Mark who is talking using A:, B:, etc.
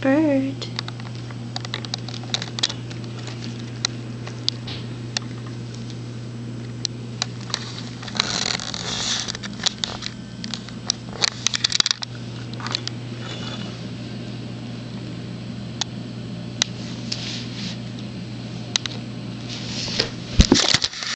A: bird.